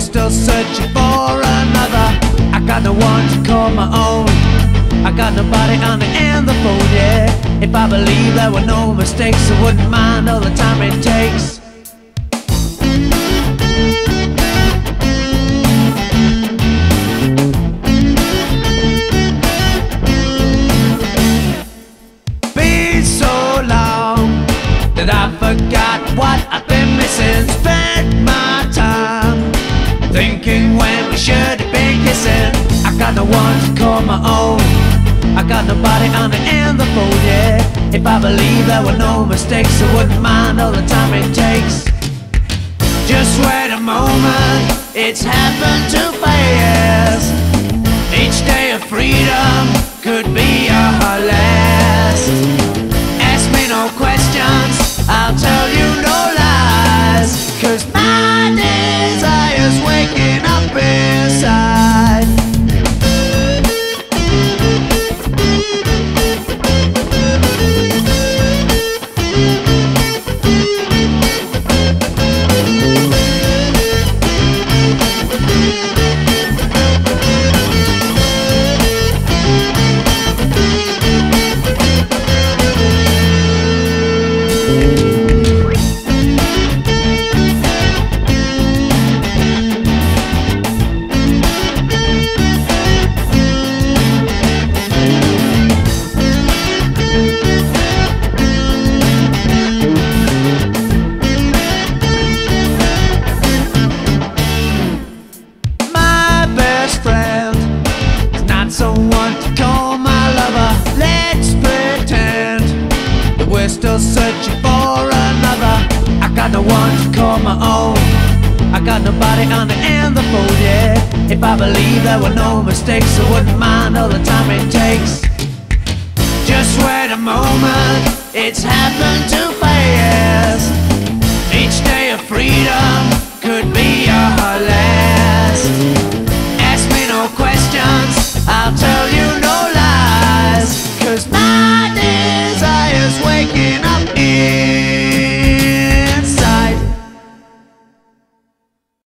still searching for another. I got no one to call my own. I got nobody on the end of the phone, yeah. If I believe there were no mistakes, I wouldn't mind all the time it takes. Been so long that I forgot what I've been missing. Should been kissing. I got no one to call my own. I got nobody on the end of the phone, yeah. If I believe there were no mistakes, I wouldn't mind all the time it takes. Just wait a moment, it's happened too fast. Each day of freedom could be our last. Ask me no questions, I'll tell you got no one to call my own. I got nobody on the end of the phone, yeah. If I believe there were no mistakes I wouldn't mind all the time it takes. Just wait a moment. It's happened too fast. Each day of freedom Could be our last. Ask me no questions I'll tell you no lies. Cause my desire's waking up in